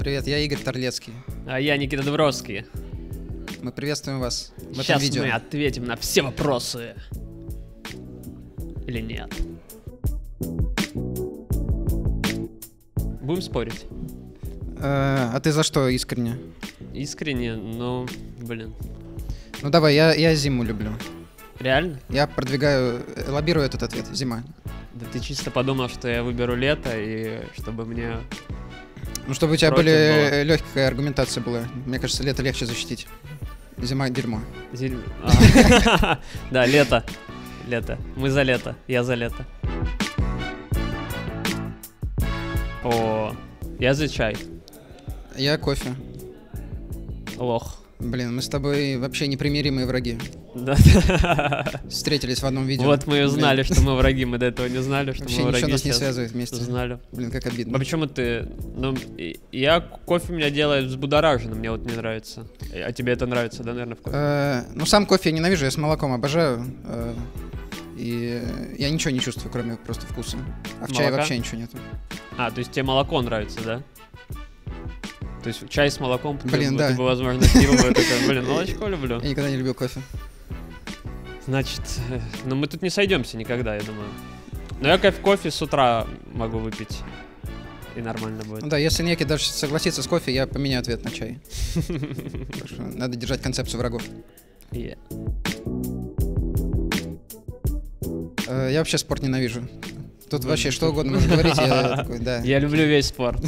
Привет, я Игорь Торлецкий. А я Никита Дубровский. Мы приветствуем вас в этом Сейчас видео. мы ответим на все вопросы. Или нет? Будем спорить. Э, а ты за что искренне? Искренне, но, блин. Ну давай, я, я зиму люблю. Реально? Я продвигаю, лоббирую этот ответ. Зима. Да ты чисто подумал, что я выберу лето, и чтобы мне... Ну, чтобы у тебя Против более легкая аргументация была. Мне кажется, лето легче защитить. Зима — дерьмо. зель- А. Да, лето. Лето. Мы за лето. Я за лето. О, я за чай. Я кофе. Лох. Блин, мы с тобой вообще непримиримые враги. Да. Встретились в одном видео. Вот мы и Блин, узнали, что мы враги. Мы до этого не знали, что Вообще мы враги. ничего нас не связывает вместе. Узнали. Блин, как обидно. А почему ты... Ну, я... Кофе меня делает взбудораженным, мне вот не нравится. А тебе это нравится, да, наверное, в кофе? Э, ну, сам кофе я ненавижу, я с молоком обожаю. э, и я ничего не чувствую, кроме просто вкуса. А в чае Молока? вообще ничего нету. А, то есть тебе молоко нравится, да? То есть чай с молоком, Блин, да. бы, возможно, пил бы такой, блин, молочко люблю. Я никогда не любил кофе. Значит, э, ну мы тут не сойдемся никогда, я думаю. Но я кайф кофе с утра могу выпить. И нормально будет. Ну да, если некий даже согласится с кофе, я поменяю ответ на чай. Надо держать концепцию врагов. Э, Я вообще спорт ненавижу. Тут вообще что угодно можно говорить, я такой, да. Я люблю весь спорт.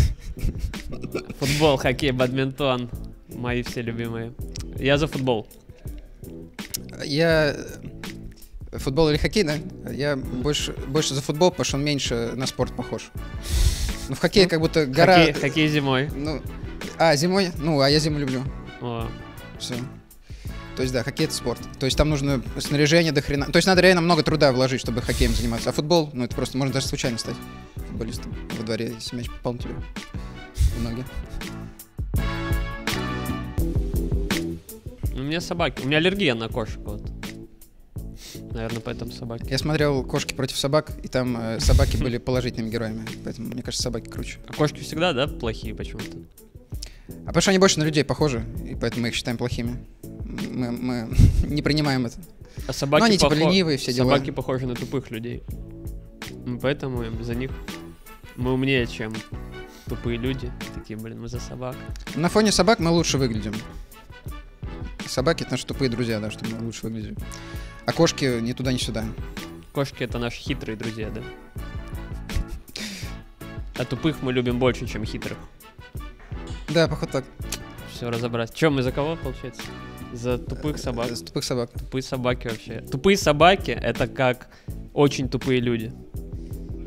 Футбол, хоккей, бадминтон. Мои все любимые. Я за футбол. Я... Футбол или хоккей, да? Я больше, больше за футбол, потому что он меньше на спорт похож. Ну, в хоккее как будто гора... Хоккей, хоккей зимой. Ну, а, зимой? Ну, а я зиму люблю. О, Все. То есть, да, хоккей — это спорт. То есть там нужно снаряжение до хрена. То есть надо реально много труда вложить, чтобы хоккеем заниматься. А футбол, ну это просто можно даже случайно стать футболистом во дворе, если мяч попал на тебя в ноги. у меня собаки. У меня аллергия на кошек, вот. Наверное, поэтому собаки. Я смотрел «Кошки против собак», и там э, собаки были положительными героями. Поэтому, мне кажется, собаки круче. А кошки всегда, да, плохие почему-то? А потому что они больше на людей похожи, и поэтому мы их считаем плохими. Мы, мы не принимаем это. А собаки Ну, они типа похо- ленивые, все дела. Собаки похожи на тупых людей. М, Поэтому за них мы умнее, чем тупые люди. Такие, блин, мы за собак. На фоне собак мы лучше выглядим. Собаки — это наши тупые друзья, да, что мы лучше выглядим. А кошки ни туда, ни сюда. Кошки это наши хитрые друзья, да? А тупых мы любим больше, чем хитрых. Да, походу так. Все разобрать. Чем мы за кого, получается? За тупых собак. Э, Тупых собак. Тупые собаки вообще. Тупые собаки это как очень тупые люди.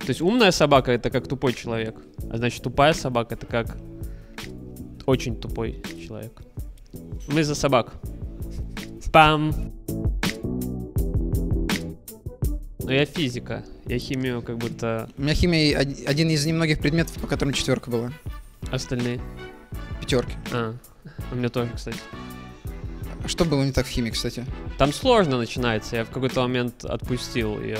То есть умная собака это как тупой человек. А значит тупая собака это как очень тупой человек. Мы за собак. Пам. Но я физика. Я химию как будто У меня химия од- один из немногих предметов, по которым четверка была. остальные. Пятерки. А, у меня тоже, кстати. А Что было не так в химии, кстати? Там сложно начинается. Я в какой-то момент отпустил ее.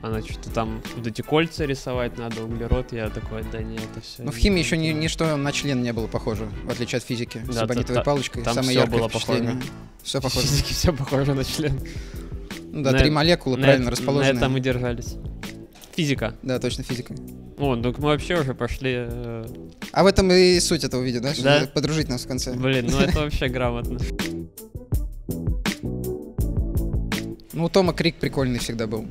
Она что-то там вот эти кольца рисовать надо, углерод. Я такой, да не, это все. Ну, в химии еще ни, ничто на член не было похоже, в отличие от физики. Да, с абонитовой та- палочкой. там самое всё яркое было впечатление. похоже. Все В похоже. физике все похоже на член. Ну да, На три молекулы На правильно это- расположены. На этом мы держались. Физика. Да, точно физика. О, ну мы вообще уже пошли. э, А в этом и суть этого видео, да? Да. Подружить нас в конце. Блин, ну это вообще грамотно. Ну, у Тома крик прикольный всегда был.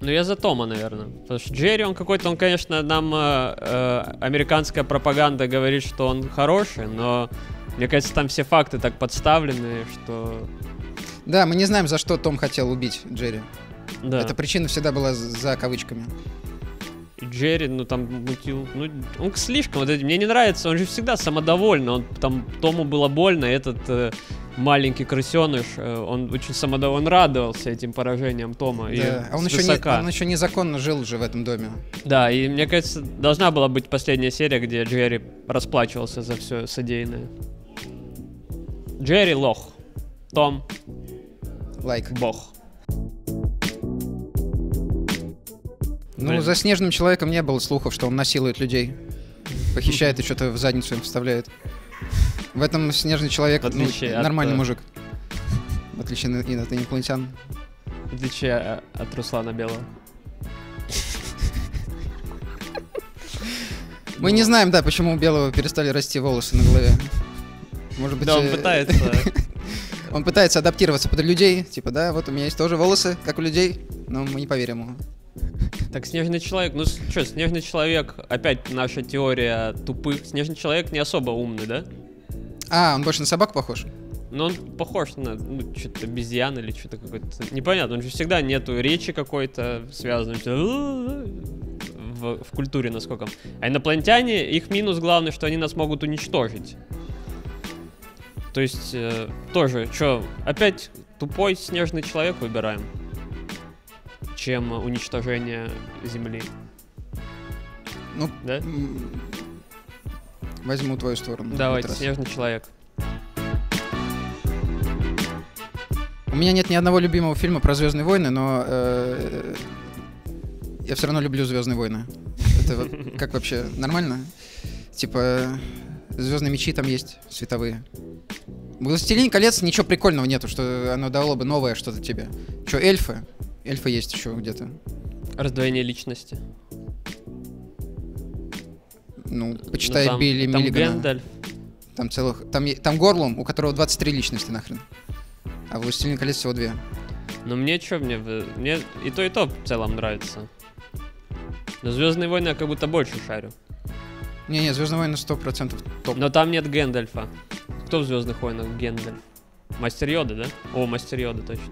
Ну я за Тома, наверное. Потому что Джерри, он какой-то, он, конечно, нам э, э, американская пропаганда говорит, что он хороший, но мне кажется, там все факты так подставлены, что... Да, мы не знаем, за что Том хотел убить Джерри. Да. Эта причина всегда была за- кавычками. И Джерри, ну там мутил. Ну, он слишком. Вот мне не нравится, он же всегда самодовольный. Он там Тому было больно, этот э, маленький крысеныш, э, он очень самодовольный, он радовался этим поражениям Тома. и Да. А он еще, не, свысока. он еще незаконно жил же в этом доме. Да, и мне кажется, должна была быть последняя серия, где Джерри расплачивался за все содеянное. Джерри лох. Том Лайк. бог. Ну, Блин. за снежным человеком не было слухов, что он насилует людей. похищает и что-то в задницу им вставляет. В этом снежный человек ну, от, нормальный э, мужик. В отличие от от инопланетян. В отличие э, от Руслана Белого. Мы не знаем, да, почему у Белого перестали расти волосы на голове. Может быть, Да, он э, пытается. он пытается адаптироваться под людей. Типа, да, вот у меня есть тоже волосы, как у людей, но мы не поверим ему. Так, снежный человек, ну что, снежный человек, опять наша теория тупых. Снежный человек не особо умный, да? А, он больше на собак похож? Но он похож на ну, что-то обезьян или что-то какое-то. Непонятно, он же всегда нету речи какой-то связанной в, в культуре насколько. А инопланетяне, их минус главный, что они нас могут уничтожить. То есть, э, тоже, что, опять тупой снежный человек выбираем, чем уничтожение Земли, Ну, да? Возьму твою сторону. Давайте, снежный человек. У меня нет ни одного любимого фильма про Звездные войны, но э, я все равно люблю Звездные войны. Это как вообще нормально? Типа Звездные мечи там есть световые. В «Властелине колец» ничего прикольного нету, что оно дало бы новое что-то тебе. Че, эльфы? Эльфы есть еще где-то. Раздвоение личности. Ну, Ну, почитай там- Билли там Миллигана. Гэндальф. Там целых... Там, там Горлум, у которого 23 личности нахрен. А в «Властелине колец» всего две. Но мне что, мне, мне и то, и то в целом нравится. Но Звездные войны я как будто больше шарю. Не-не, Звездные войны 100% топ. Но там нет Гэндальфа. Кто в Звездных войнах Гэндальф? Мастер Йода, да? О, Мастер Йода, точно.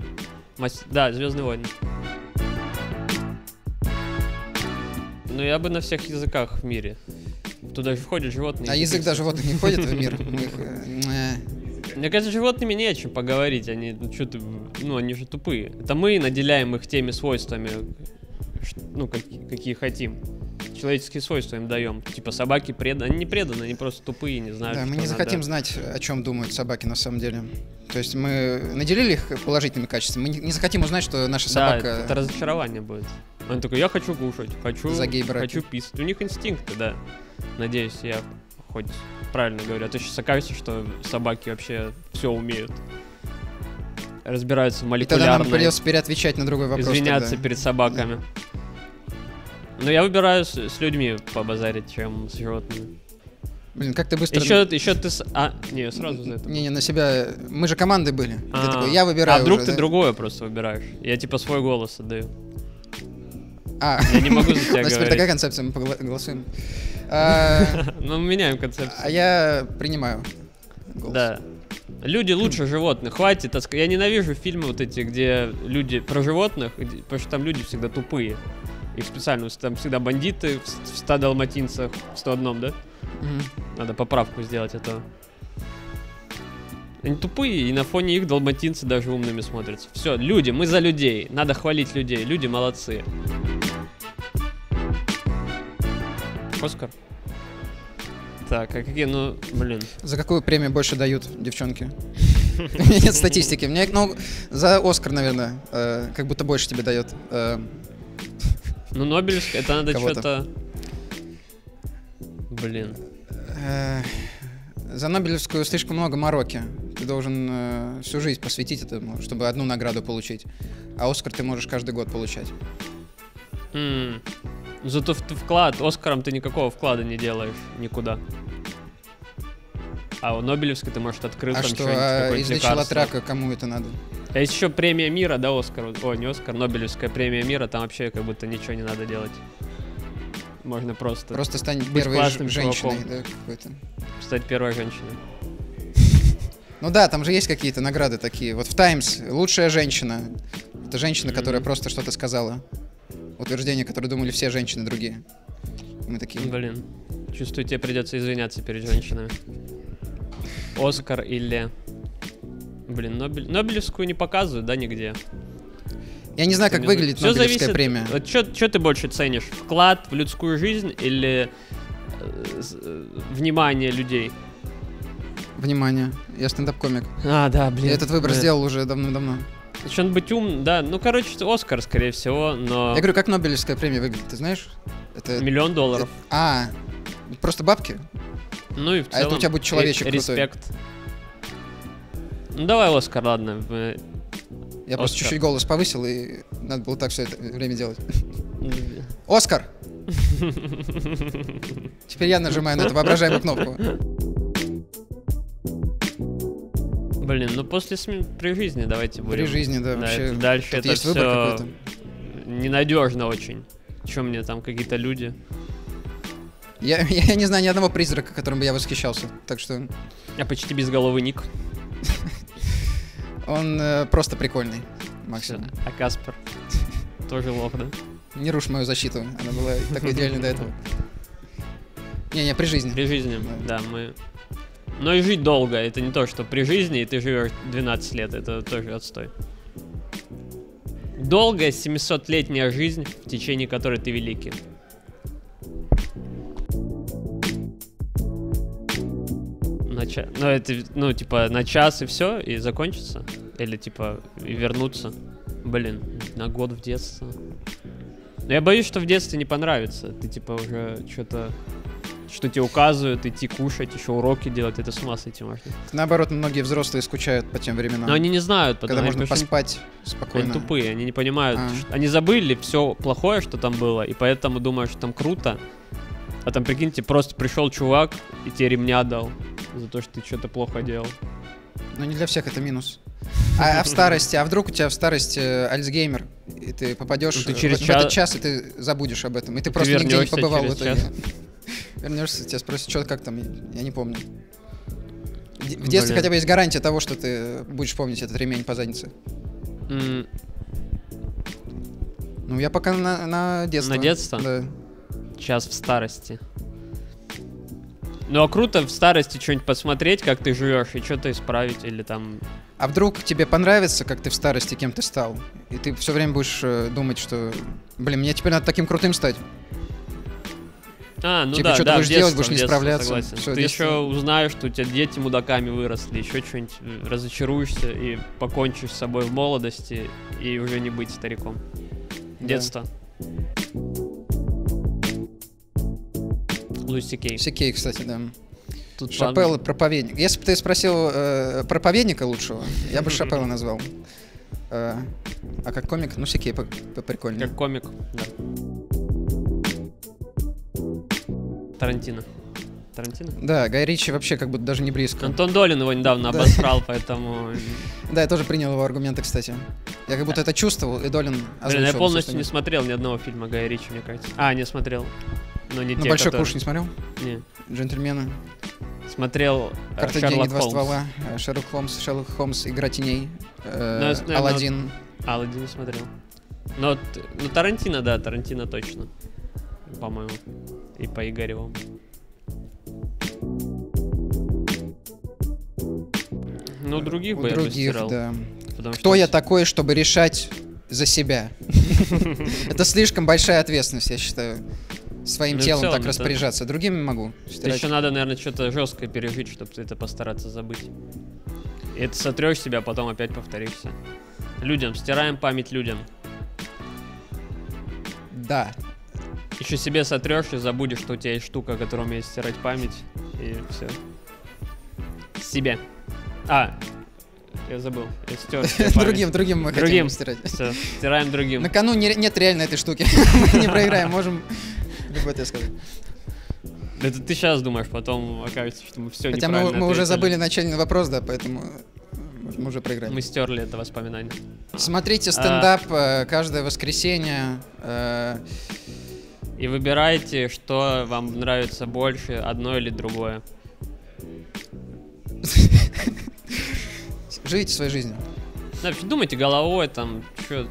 Мас- Да, Звездные войны. Ну я бы на всех языках в мире. Туда же входят животные. А язык даже животных не входит в мир. Э, Мне кажется, животными не о чем поговорить. Они, что ты, ну, они же тупые. Это мы наделяем их теми свойствами, ну, какие, какие хотим. Человеческие свойства им даем. Типа собаки преданы. Они не преданы, они просто тупые, не знают. Да, мы не надо. захотим знать, о чем думают собаки на самом деле. То есть мы наделили их положительными качествами. Мы не- захотим узнать, что наша Да, собака... это, это разочарование будет. Он такой, я хочу кушать, хочу, За хочу писать. У них инстинкты, да. Надеюсь, я хоть правильно говорю. А то сейчас окажется, что собаки вообще все умеют. Разбираются в И тогда нам придется переотвечать на другой вопрос. извиняться тогда. перед собаками. Но я выбираю с, с людьми побазарить, чем с животными. Блин, как ты быстро... Еще, еще ты... с- А, не, сразу за это. Не-не, на себя... Мы же командой были. И Ты А. такой, я выбираю А вдруг уже, ты да? другое просто выбираешь? Я типа свой голос отдаю. А, Я не могу за тебя говорить. такая концепция, мы голосуем. А, Ну, меняем концепцию. а я принимаю. Да. Люди лучше животных. Хватит. Я ненавижу фильмы вот эти, где люди про животных, потому что там люди всегда тупые. Их специально, там всегда бандиты в, в 100 далматинцах, в 101, да? Надо поправку сделать этого. Они тупые, и на фоне их далматинцы даже умными смотрятся. Все, люди, мы за людей. Надо хвалить людей. Люди молодцы. Оскар? Так, а какие, ну, блин. За какую премию больше дают девчонки? Нет статистики. Мне, ну, за Оскар, наверное, э, как будто больше тебе дает. Э, Ну, Нобелевская, это надо что-то... Блин. э, За Нобелевскую слишком много мороки. Ты должен э, всю жизнь посвятить этому, чтобы одну награду получить. А Оскар ты можешь каждый год получать. М. Зато в- вклад, Оскаром ты никакого вклада не делаешь никуда. А у Нобелевской ты, может, открыл а там что, а лекарство. рака, кому это надо? А еще премия мира, да, Оскар? О, не Оскар, Нобелевская премия мира, там вообще как будто ничего не надо делать. Можно просто, Просто стань Быть первой классным женщиной. чуваком. Да, какой-то. стать первой женщиной. Ну да, там же есть какие-то награды такие. Вот в Таймс лучшая женщина. Это женщина, которая просто что-то сказала. Утверждение, которое думали все женщины другие. Мы такие. Блин, чувствую, тебе придется извиняться перед женщинами. Оскар или... Блин, Нобель... Нобелевскую не показывают, да, нигде? Я не знаю, как выглядит. Всё Нобелевская зависит- премия. Вот что ты больше ценишь? Вклад в людскую жизнь или э, э, внимание людей? Внимание, я стендап-комик. А, да, блин. Я этот выбор сделал уже давно-давно. Он быть ум, да. Ну, короче, Оскар, скорее всего, но Я говорю, как Нобелевская премия выглядит, ты знаешь? Это... миллион долларов. А, просто бабки. Ну и в А это у целом тебя будет человечек ре- крутой. Респект. Ну давай Оскар, ладно. Мы- Я просто Оскар. чуть-чуть голос повысил, и надо было так все это время делать. Оскар! Теперь я нажимаю на эту воображаемую кнопку. Блин, ну после смен... при жизни давайте будем. При жизни, да, Да, вообще. это дальше тут это есть какой-то. ненадежно очень. Чем мне там какие-то люди? Я, я не знаю ни одного призрака, которым бы я восхищался. Так что Я почти без головы ник. он э, просто прикольный, максимум. А Каспер тоже лох, да? Не рушь мою защиту, она была такой идеальной до этого. Не-не, при жизни. При жизни, да, мы... Но и жить долго, это не то, что при жизни и ты живешь 12 лет, это тоже отстой. Долгая 700-летняя жизнь, в течение которой ты великий. На ча- Ну, это, ну, типа, на час и все, и закончится? Или, типа, и вернуться? Блин, на год в детство. Но я боюсь, что в детстве не понравится. Ты, типа, уже что-то что тебе указывают, идти кушать, еще уроки делать, это с ума сойти можно. Наоборот, многие взрослые скучают по тем временам, Но они не знают, когда потому можно что они- поспать они спокойно. тупые, они не понимают. А. что- Они забыли все плохое, что там было, и поэтому думают, что там круто. А там, прикиньте, просто пришел чувак и тебе ремня дал за то, что ты что-то плохо делал. Но не для всех это минус. А, а в старости, а вдруг у тебя в старости э, Альцгеймер, и ты попадешь Ну, ты в- через в, час- этот час, и ты забудешь об этом, и ты просто нигде не побывал в итоге. час. Вернешься, тебя спросят, что как там, я, не помню. В де- В Блин. детстве хотя бы есть гарантия того, что ты будешь помнить этот ремень по заднице. М, Ну, я пока на, на детство. На детство? Да. Сейчас в старости. Ну а круто в старости что-нибудь посмотреть, как ты живешь, и что-то исправить, или там А вдруг тебе понравится, как ты в старости кем ты стал, и ты все время будешь э, думать, что, блин, мне теперь надо таким крутым стать. А, ну Типа, да, что ты да, будешь в делать, будешь не детство, справляться. согласен. Всё, ты детство. еще узнаешь, что у тебя дети мудаками выросли, еще что-нибудь э, разочаруешься и покончишь с собой в молодости и уже не быть стариком. Да. Детство. Луиси Кей. Сикей, кстати, да. Тут Шапелла проповедник. Если бы ты спросил э, проповедника лучшего, я бы Шапелла назвал. Э, а как комик, ну Сикей прикольнее. Как комик, да. Тарантино. Тарантино? Да, Гай Ричи вообще как будто даже не близко. Антон Долин его недавно Да. обосрал, поэтому... Да, я тоже принял его аргументы, кстати. Я как будто это чувствовал, и Долин Блин, я полностью не смотрел ни одного фильма Гая Ричи, мне кажется. А, не смотрел. Но не Ну, те, Большой которые- куш не смотрел? Не. Джентльмены. Смотрел э, деньги, Шерлок два Холмс. ствола. э, Шерлок Холмс, Шерлок Холмс, Игра теней. э, Ну, знаю, Аладдин. Алладин не смотрел. Но, ну, Тарантино, да, Тарантино точно. По-моему. И по Игореву. Ну, других У бы я бы других, стирал. да. потому Кто что я такой, чтобы решать за себя? Это слишком большая ответственность, я считаю. Своим Ну телом целом так это- распоряжаться. Другими могу. Стирать. еще надо, наверное, что-то жесткое пережить, чтобы это постараться забыть. И это сотрешь себя, а потом опять повторишься. Людям, стираем память людям. Да. Еще себе сотрешь и забудешь, что у тебя есть штука, которая умеет стирать память. И все. Себе. А, я забыл. Я стер себе память. Другим, другим мы хотим Другим. стирать. Все, стираем другим. На кону не- нет реально этой штуки. Мы не проиграем, можем любой ты сказать. Это ты сейчас думаешь, потом окажется, что мы все Хотя мы, мы уже забыли начальный вопрос, да, поэтому мы уже проиграли. Мы стерли это воспоминание. Смотрите стендап э, каждое воскресенье. э, И выбирайте, что вам нравится больше, одно или другое. Живите своей жизнью. Да, вообще думайте головой, там, что...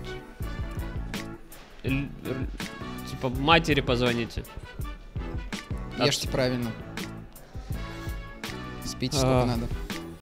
Типа матери позвоните. Ешьте правильно. Спите сколько А. надо.